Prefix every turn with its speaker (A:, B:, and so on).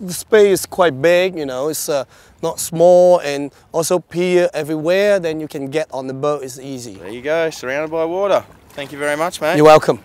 A: the space is quite big, you know, it's uh, not small and also pier everywhere, then you can get on the boat, it's easy.
B: There you go, surrounded by water. Thank you very much, mate.
A: You're welcome.